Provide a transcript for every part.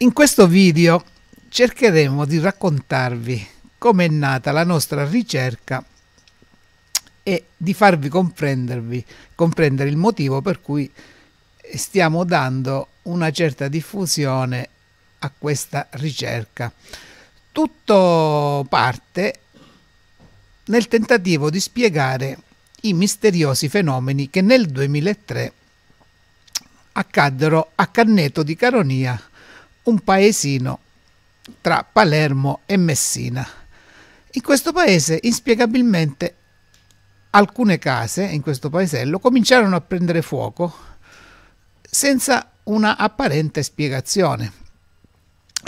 In questo video cercheremo di raccontarvi come è nata la nostra ricerca e di farvi comprendere il motivo per cui stiamo dando una certa diffusione a questa ricerca. Tutto parte nel tentativo di spiegare i misteriosi fenomeni che nel 2003 accaddero a Canneto di Caronia, un paesino tra Palermo e Messina. In questo paese, inspiegabilmente, alcune case in questo paesello cominciarono a prendere fuoco senza una apparente spiegazione.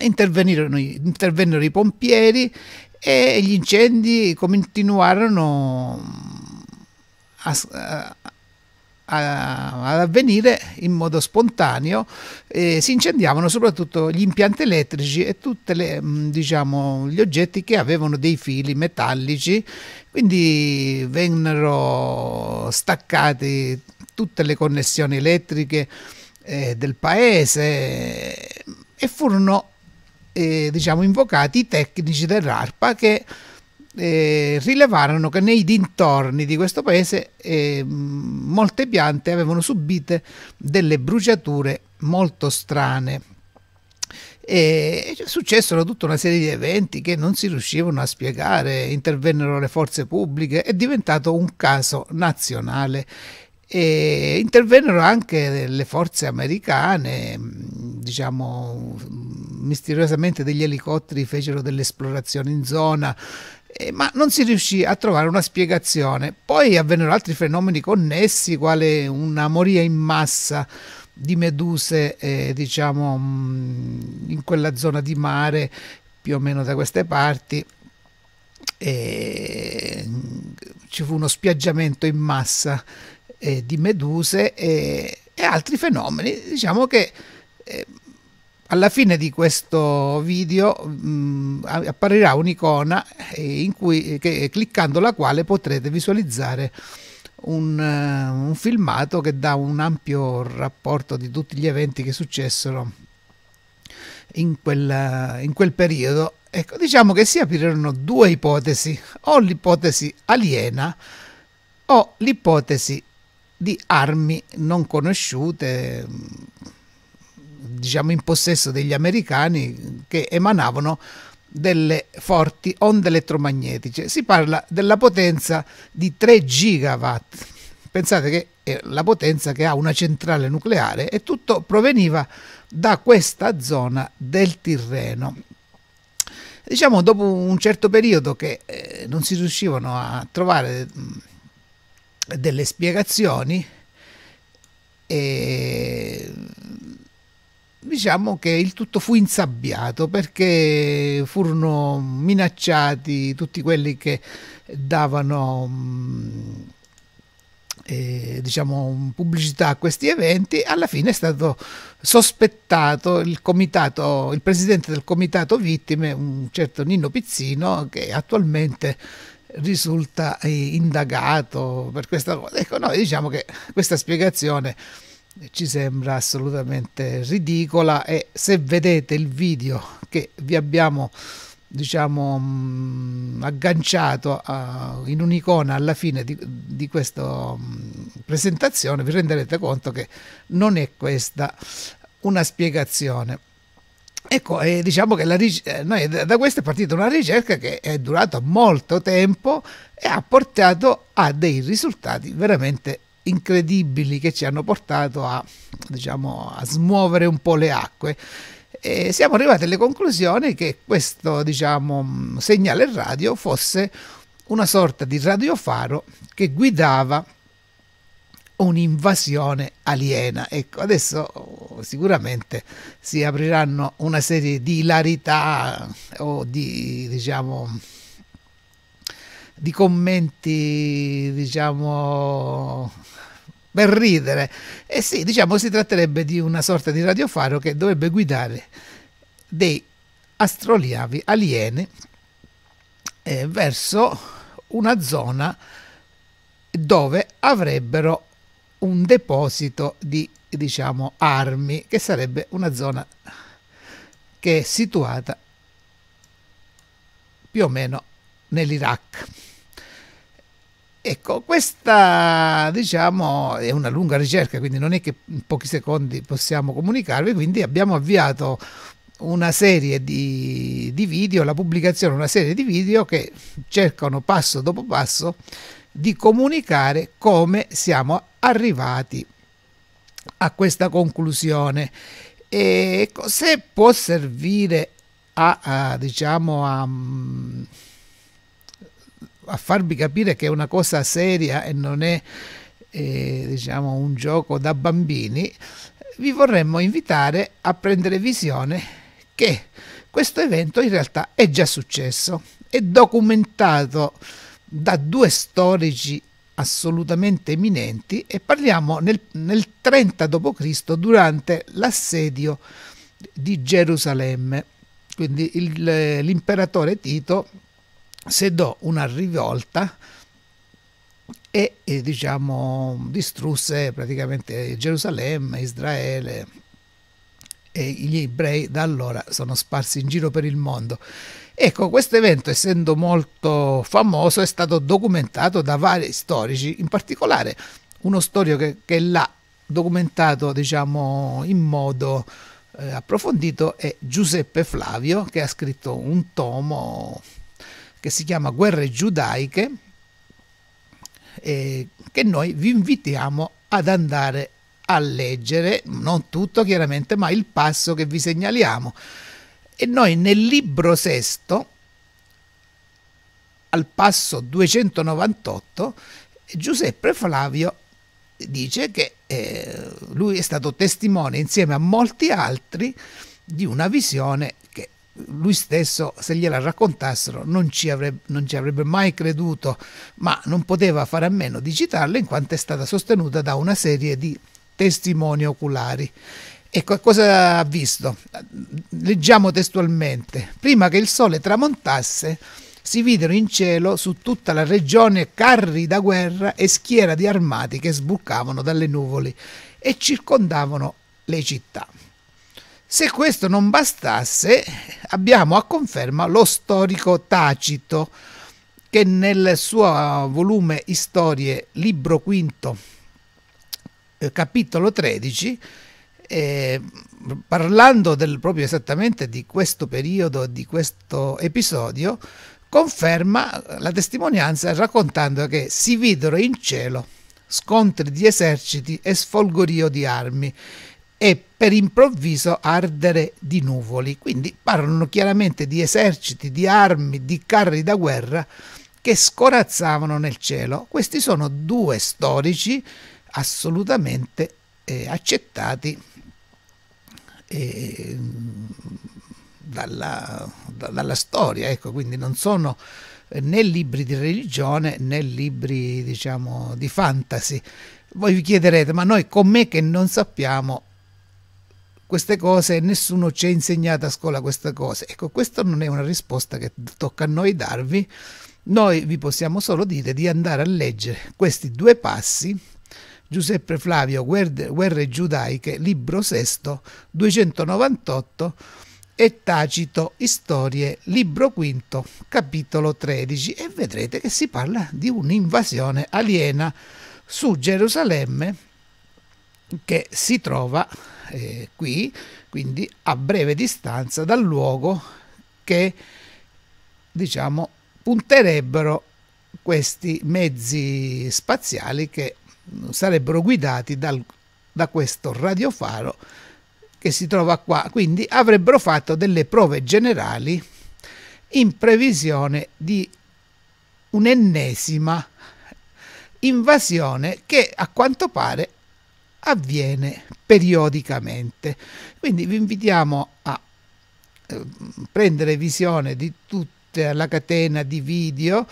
Intervennero, intervennero i pompieri e gli incendi continuarono a, a, ad avvenire in modo spontaneo, eh, si incendiavano soprattutto gli impianti elettrici e tutti diciamo, gli oggetti che avevano dei fili metallici, quindi vennero staccate tutte le connessioni elettriche eh, del paese e furono eh, diciamo, invocati i tecnici dell'ARPA che eh, rilevarono che nei dintorni di questo paese eh, molte piante avevano subito delle bruciature molto strane. E successero tutta una serie di eventi che non si riuscivano a spiegare, intervennero le forze pubbliche, è diventato un caso nazionale. E intervennero anche le forze americane, diciamo misteriosamente degli elicotteri fecero delle esplorazioni in zona eh, ma non si riuscì a trovare una spiegazione. Poi avvennero altri fenomeni connessi, quale una moria in massa di meduse, eh, diciamo, mm, in quella zona di mare, più o meno da queste parti. E ci fu uno spiaggiamento in massa eh, di meduse e, e, altri fenomeni, diciamo che eh, alla fine di questo video mh, mm, apparirà un'icona eh, in cui, che, cliccando la quale potrete visualizzare un, uh, un, filmato che dà un ampio rapporto di tutti gli eventi che successero in quel, in quel periodo. Ecco, diciamo che si aprirono due ipotesi, o l'ipotesi aliena o l'ipotesi di armi non conosciute diciamo in possesso degli americani che emanavano delle forti onde elettromagnetiche. Si parla della potenza di 3 gigawatt. Pensate che è la potenza che ha una centrale nucleare e tutto proveniva da questa zona del Tirreno. Diciamo dopo un certo periodo che eh, non si riuscivano a trovare mh, delle spiegazioni e diciamo che il tutto fu insabbiato perché furono minacciati tutti quelli che davano mm, eh, diciamo pubblicità a questi eventi. Alla fine è stato sospettato il comitato il presidente del comitato vittime un certo Nino Pizzino che attualmente risulta eh, indagato per questa cosa. Ecco noi diciamo che questa spiegazione ci sembra assolutamente ridicola e se vedete il video che vi abbiamo diciamo mh, mm, agganciato uh, in un'icona alla fine di, di questa um, presentazione vi renderete conto che non è questa una spiegazione. Ecco eh, diciamo che eh, noi, da questa è partita una ricerca che è durata molto tempo e ha portato a dei risultati veramente incredibili che ci hanno portato a, diciamo, a smuovere un po' le acque. E siamo arrivati alle conclusioni che questo diciamo, segnale radio fosse una sorta di radiofaro che guidava un'invasione aliena. Ecco, adesso sicuramente si apriranno una serie di ilarità o di diciamo di commenti diciamo per ridere. E sì, diciamo si tratterebbe di una sorta di radiofaro che dovrebbe guidare dei astroliavi alieni eh, verso una zona dove avrebbero un deposito di diciamo armi che sarebbe una zona che è situata più o meno nell'Iraq. Ecco, questa diciamo è una lunga ricerca, quindi non è che in pochi secondi possiamo comunicarvi, quindi abbiamo avviato una serie di, di video, la pubblicazione una serie di video che cercano passo dopo passo di comunicare come siamo arrivati a questa conclusione. E ecco, se può servire a, a diciamo a, a, farvi capire che è una cosa seria e non è eh, diciamo un gioco da bambini vi vorremmo invitare a prendere visione che questo evento in realtà è già successo, è documentato da due storici assolutamente eminenti e parliamo nel, nel 30 d.C. durante l'assedio di Gerusalemme. Quindi il, l'imperatore Tito sedò una rivolta e, e diciamo distrusse praticamente Gerusalemme, Israele, e gli ebrei da allora sono sparsi in giro per il mondo. Ecco, questo evento, essendo molto famoso, è stato documentato da vari storici, in particolare uno storico che, che l'ha documentato diciamo, in modo eh, approfondito è Giuseppe Flavio, che ha scritto un tomo che si chiama Guerre giudaiche, e che noi vi invitiamo ad andare a leggere, non tutto chiaramente, ma il passo che vi segnaliamo. E noi nel libro sesto, al passo 298, Giuseppe Flavio dice che eh, lui è stato testimone insieme a molti altri di una visione lui stesso, se gliela raccontassero, non ci, avrebbe, non ci avrebbe mai creduto, ma non poteva fare a meno di citarla in quanto è stata sostenuta da una serie di testimoni oculari. Ecco cosa ha visto. Leggiamo testualmente. Prima che il sole tramontasse, si videro in cielo su tutta la regione carri da guerra e schiera di armati che sbucavano dalle nuvoli e circondavano le città. Se questo non bastasse, abbiamo a conferma lo storico Tacito, che nel suo volume Storie, libro quinto, eh, capitolo 13, eh, parlando del, proprio esattamente di questo periodo, di questo episodio, conferma la testimonianza raccontando che si videro in cielo scontri di eserciti e sfolgorio di armi e per improvviso ardere di nuvoli. Quindi parlano chiaramente di eserciti, di armi, di carri da guerra che scorazzavano nel cielo. Questi sono due storici assolutamente eh, accettati eh, dalla, da, dalla, storia, ecco, quindi non sono eh, né libri di religione né libri diciamo di fantasy. Voi vi chiederete, ma noi com'è che non sappiamo queste cose e nessuno ci ha insegnato a scuola queste cose? Ecco, questa non è una risposta che tocca a noi darvi. Noi vi possiamo solo dire di andare a leggere questi due passi Giuseppe Flavio, Guerre giudaiche, libro sesto, 298 e Tacito, Storie, libro quinto, capitolo 13 e vedrete che si parla di un'invasione aliena su Gerusalemme che si trova eh, qui, quindi a breve distanza dal luogo che diciamo punterebbero questi mezzi spaziali che sarebbero guidati dal, da questo radiofaro che si trova qua, quindi avrebbero fatto delle prove generali in previsione di un'ennesima invasione che a quanto pare avviene periodicamente. Quindi vi invitiamo a eh, prendere visione di tutta la catena di video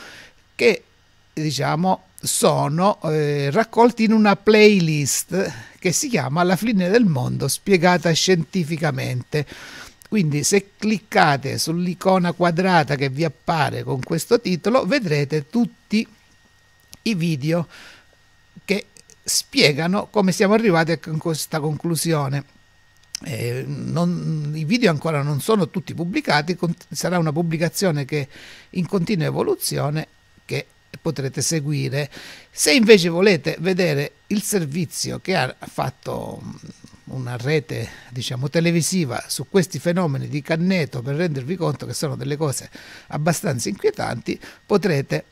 che diciamo sono eh, raccolti in una playlist che si chiama La fine del mondo spiegata scientificamente. Quindi se cliccate sull'icona quadrata che vi appare con questo titolo vedrete tutti i video spiegano come siamo arrivati a questa conclusione. Eh, non, i, video ancora non sono tutti pubblicati, sarà una pubblicazione che in continua evoluzione che potrete seguire. Se invece volete vedere il servizio che ha fatto una rete diciamo televisiva su questi fenomeni di canneto per rendervi conto che sono delle cose abbastanza inquietanti potrete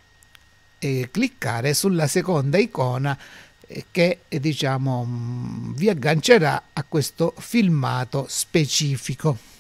eh, cliccare sulla seconda icona che eh, diciamo vi aggancerà a questo filmato specifico